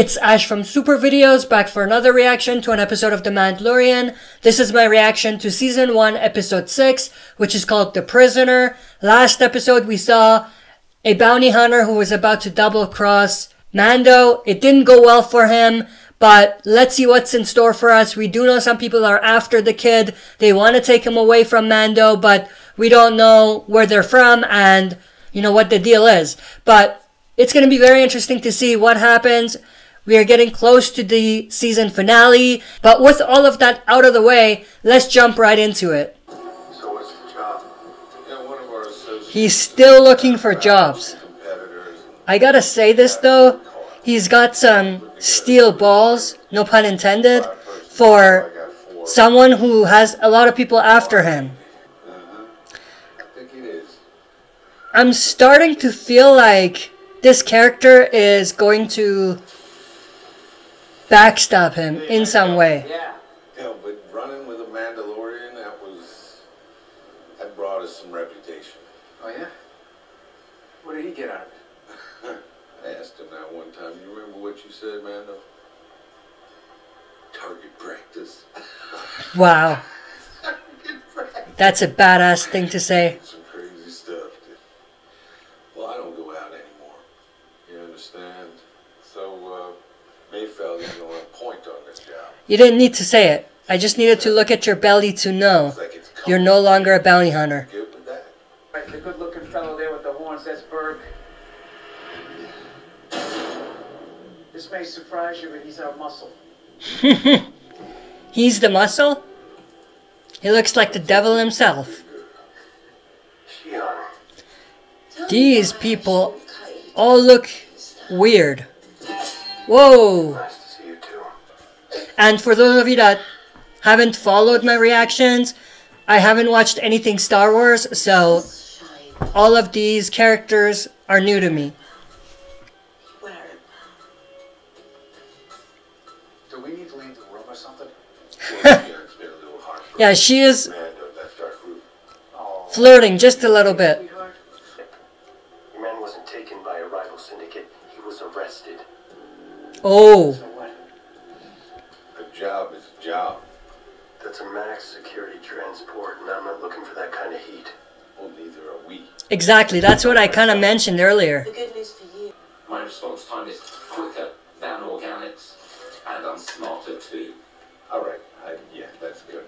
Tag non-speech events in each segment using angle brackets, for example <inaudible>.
It's Ash from Super Videos back for another reaction to an episode of The Mandalorian. This is my reaction to season 1 episode 6 which is called The Prisoner. Last episode we saw a bounty hunter who was about to double cross Mando. It didn't go well for him. But let's see what's in store for us. We do know some people are after the kid. They want to take him away from Mando, but we don't know where they're from and, you know, what the deal is. But it's going to be very interesting to see what happens. We are getting close to the season finale, but with all of that out of the way, let's jump right into it. So. He's still looking for jobs. I gotta say this though, he's got some steel balls, no pun intended, for someone who has a lot of people after him. I'm starting to feel like this character is going to backstab him in some way. Yeah. Yeah, but running with a Mandalorian, that was that brought us some reputation. Oh yeah. What did he get out of it? <laughs> I asked him that one time. You remember what you said, Mando? Target practice. <laughs> Wow, Target practice. that's a badass thing to say. Some crazy stuff. dude. Well, I don't go out anymore. You understand? So, uh, Mayfeld is going to point on this job. You didn't need to say it. I just needed to look at your belly to know It's like it's you're no longer a bounty hunter. Good with that. Right, the good-looking fellow there with the horns, that's Burg. This may surprise you, but he's our muscle. <laughs> He's the muscle? He looks like the devil himself. These people all look weird. Whoa! And for those of you that haven't followed my reactions, I haven't watched anything Star Wars, so all of these characters are new to me. Do we need to leave the room or something? Well, it's been a little hard for Yeah, she is Mando left our group. Oh. flirting just a little bit. Your man wasn't taken by a rival syndicate. He was arrested. Oh, looking for that kind of heat. Well, neither are we. exactly. That's what I kind of mentioned earlier. The good news for you. My response time is quicker than organics, and I'm smarter too. All right. I, yeah, that's good.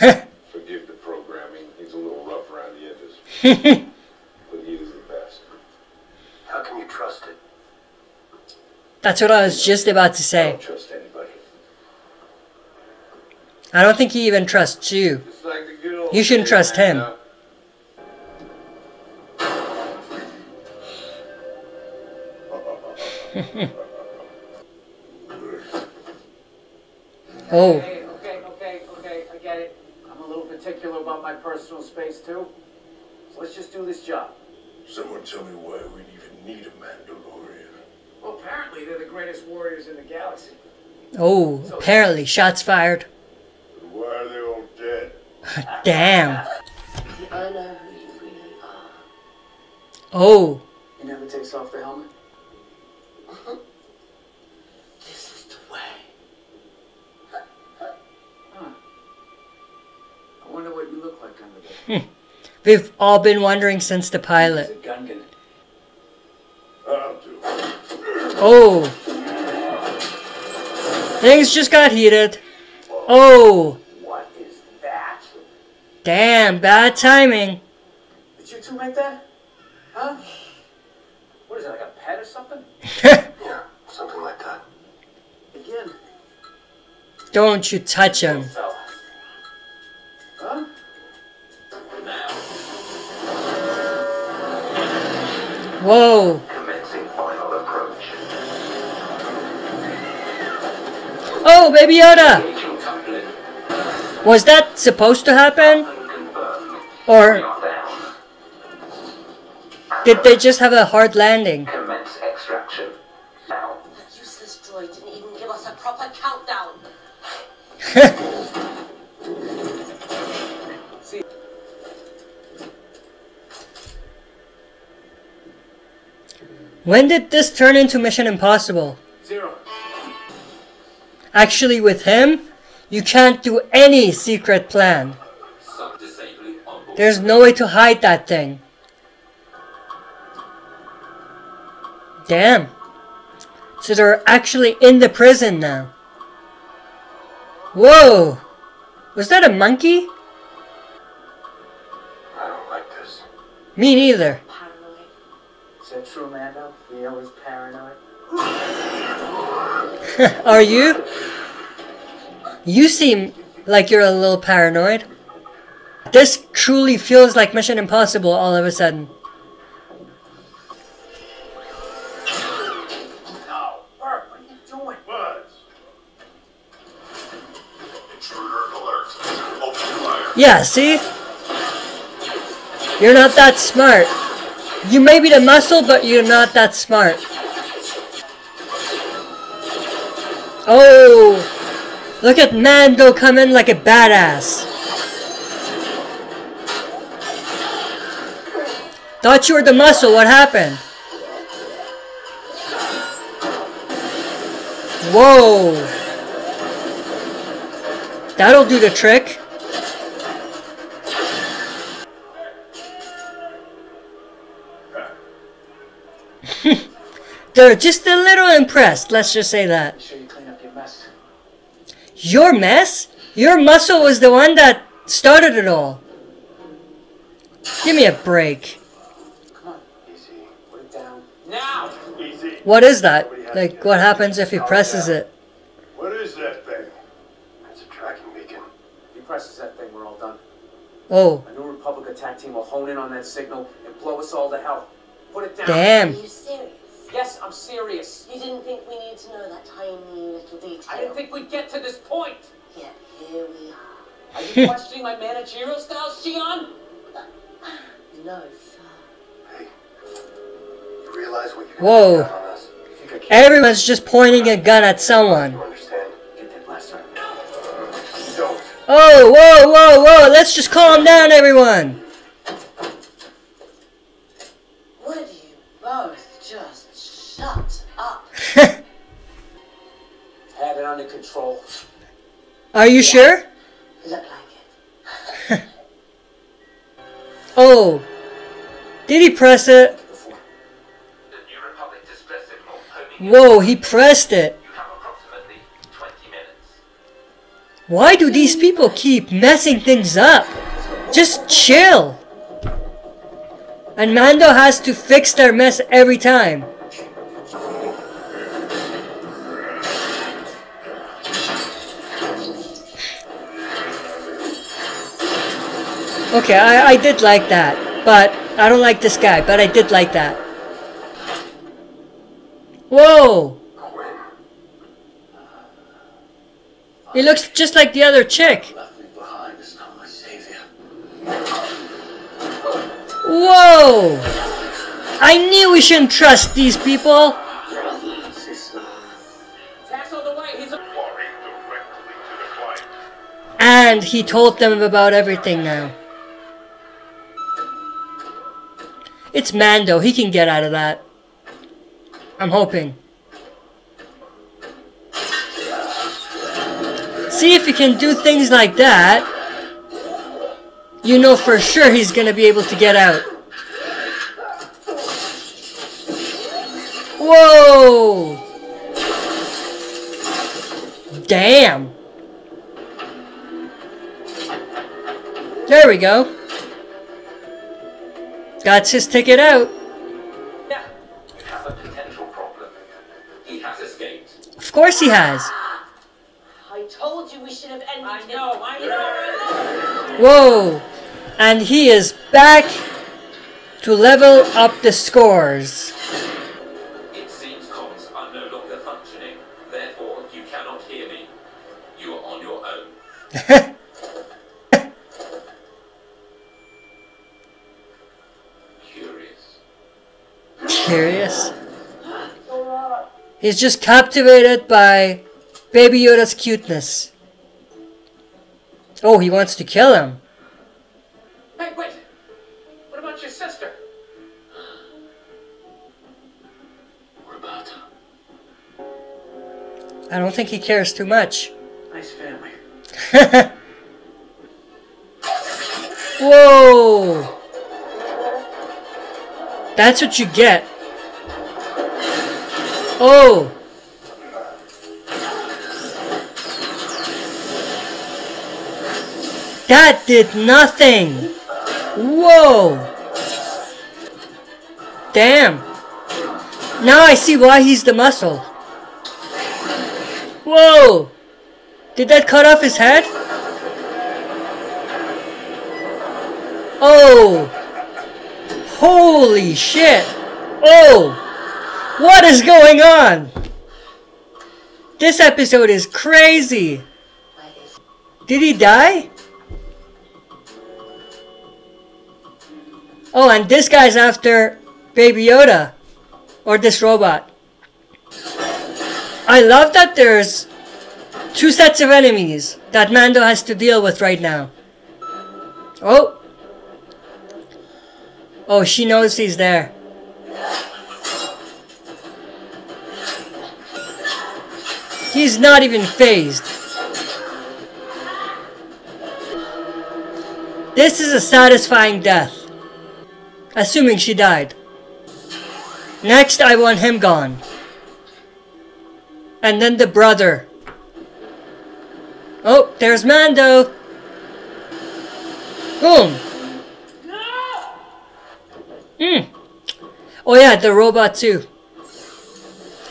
<laughs> Forgive the programming. He's a little rough around the edges. <laughs> but he is the best. How can you trust it? That's what I was just about to I say. don't trust anybody. I don't think he even trusts you. Like the good old You shouldn't trust man, him. <laughs> Oh, Okay, okay, okay, okay, I get it. I'm a little particular about my personal space too. So let's just do this job. Someone tell me why we'd even need a Mandalorian. Well, apparently they're the greatest warriors in the galaxy. oh, apparently, shots fired. Why are they all dead? <laughs> Damn. I know who you really are. Oh, He never takes off the helmet. Uh-huh. This is the way. Huh. I wonder what you look like under there. Hmm. we've all been wondering since the pilot. He's a Gungan. I'll do it. Oh. Things just got heated. Oh, What is that? damn, bad timing. Did you two make that? Huh? What is it, like a pet or something? <laughs> Yeah, something like that. Again. Don't you touch him. Huh? Whoa. Commencing final approach. Oh, Baby Yoda. Was that supposed to happen? Or did they just have a hard landing? When did this turn into Mission Impossible? zero. Actually, with him, you can't do any secret plan. Sub disabling on board. There's no way to hide that thing. Damn. So they're actually in the prison now. Whoa! Was that a monkey? I don't like this. Me neither. Paranoid. Is that true, Mando? Leo is paranoid. <laughs> Are you? You seem like you're a little paranoid. This truly feels like Mission Impossible all of a sudden. Yeah, see? You're not that smart. You may be the muscle, but you're not that smart. Oh! Look at Mando come in like a badass. Thought you were the muscle, what happened? Whoa! That'll do the trick. They're just a little impressed, let's just say that. Sure you clean up your mess. Your mess? Your muscle was the one that started it all. Give me a break. Come on, Easy. put it down. Now! Easy. What is that? Like, what happens if he presses it? What is that thing? It's a tracking beacon. If he presses that thing, we're all done. Oh, A new Republic attack team will hone in on that signal and blow us all to hell. Put it down. Are damn. you serious? Yes, I'm serious. You didn't think we needed to know that tiny little detail? I didn't think we'd get to this point. Yet here we are. Are you questioning my managerial style, Xi'an? <sighs> No, sir. Hey, you realize what you're Whoa. doing on us? You think I can't Everyone's just pointing a gun at someone. You understand? get that blaster? Don't. Oh, whoa, whoa, whoa, let's just calm down, everyone. Under control. Are you sure? Look like it. <laughs> Oh. Did he press it? Before. The New Republic distress signal homing in. Whoa, he pressed it. You have approximately 20 minutes. Why do these people keep messing things up? Just chill. And Mando has to fix their mess every time. Okay, I, I did like that. But I don't like this guy, but I did like that. Whoa! He looks just like the other chick. Whoa! I knew we shouldn't trust these people. And he told them about everything now. It's Mando. He can get out of that. I'm hoping. See if he can do things like that. You know for sure he's gonna be able to get out. Whoa! Damn! There we go. Got his ticket out. Yeah. You have a potential problem. He has escaped. Of course he has. I told you we should have ended I it. know. I know. I know. Whoa! And he is back to level up the scores. He's just captivated by Baby Yoda's cuteness. Oh, he wants to kill him. Hey, wait. What about your sister? We're about. I don't think he cares too much. Nice family. <laughs> Whoa! That's what you get. Oh! That did nothing! Whoa! Damn! Now I see why he's the muscle. Whoa! Did that cut off his head? Oh! Holy shit! Oh! What is going on? This episode is crazy! Did he die? Oh, and this guy's after Baby Yoda. Or this robot. I love that there's two sets of enemies that Mando has to deal with right now. Oh! Oh, she knows he's there. He's not even phased. This is a satisfying death. Assuming she died. Next, I want him gone. And then the brother. Oh, there's Mando. Boom. Hmm. Oh yeah, the robot too.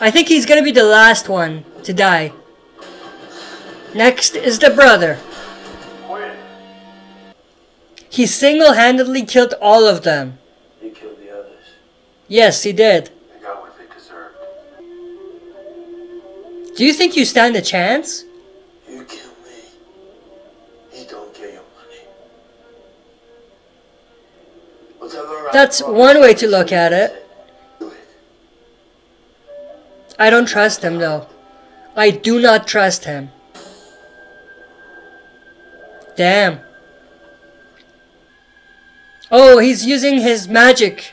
I think he's gonna be the last one to die. Next is the brother. He single-handedly killed all of them. He killed the others. Yes, he did. They got what they deserved. Do you think you stand a chance? You kill me. He don't get your money. Whatever That's one way to look at it. it. I don't trust him though. I do not trust him. Damn. Oh, he's using his magic.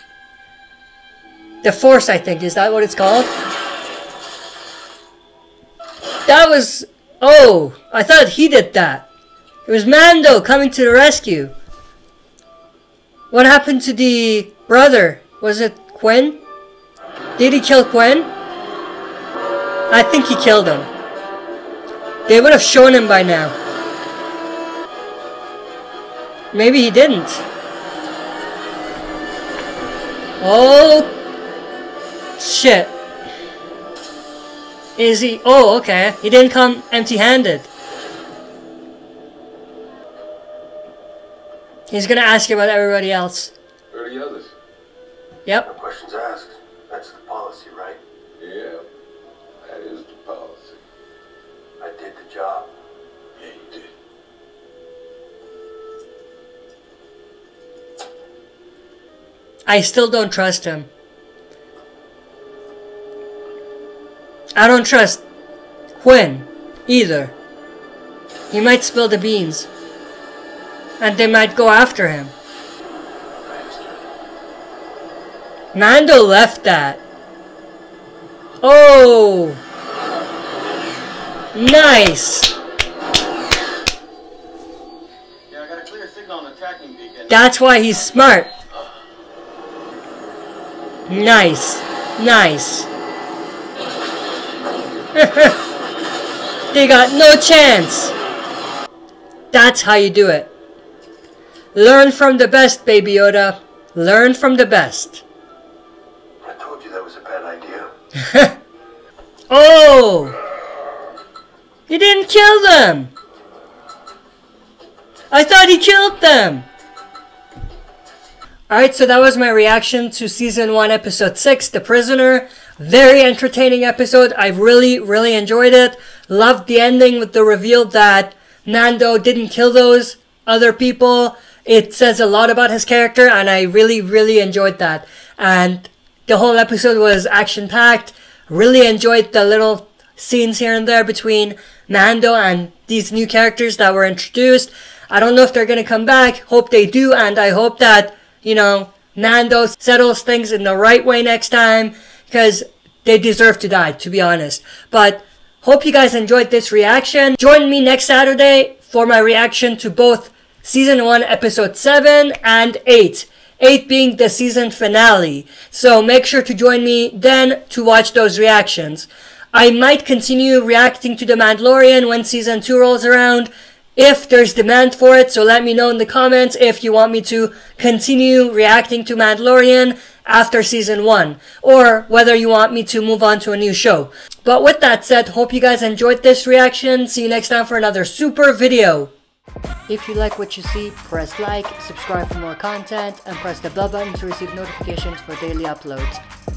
The Force, I think. Is that what it's called? That was... Oh, I thought he did that. It was Mando coming to the rescue. What happened to the brother? Was it Qin? Did he kill Qin? I think he killed him. They would have shown him by now. Maybe he didn't. Oh, shit. Is he? Oh, okay. He didn't come empty-handed. He's gonna ask you about everybody else. The others? Yep. No questions asked. I still don't trust him. I don't trust Qin either. He might spill the beans. And they might go after him. Mando left that. Oh! Nice! Yeah, I got a clear signal on the tracking beacon. That's why he's smart. Nice. Nice. <laughs> they got no chance. That's how you do it. Learn from the best, Baby Yoda. Learn from the best. I told you that was a bad idea. <laughs> oh! He didn't kill them! I thought he killed them! Alright, so that was my reaction to season 1, episode 6, The Prisoner. Very entertaining episode. I really, really enjoyed it. Loved the ending with the reveal that Mando didn't kill those other people. It says a lot about his character, and I really, really enjoyed that. And the whole episode was action packed. Really enjoyed the little scenes here and there between Mando and these new characters that were introduced. I don't know if they're gonna come back. Hope they do, and I hope that you know, Mando settles things in the right way next time because they deserve to die, to be honest. But Hope you guys enjoyed this reaction. Join me next Saturday for my reaction to both season 1 episode 7 and 8. 8 being the season finale. So make sure to join me then to watch those reactions. I might continue reacting to The Mandalorian when season 2 rolls around if there's demand for it. So let me know in the comments if you want me to continue reacting to Mandalorian after season 1 or whether you want me to move on to a new show. But with that said, hope you guys enjoyed this reaction. See you next time for another super video. If you like what you see, press like, subscribe for more content, and press the bell button to receive notifications for daily uploads.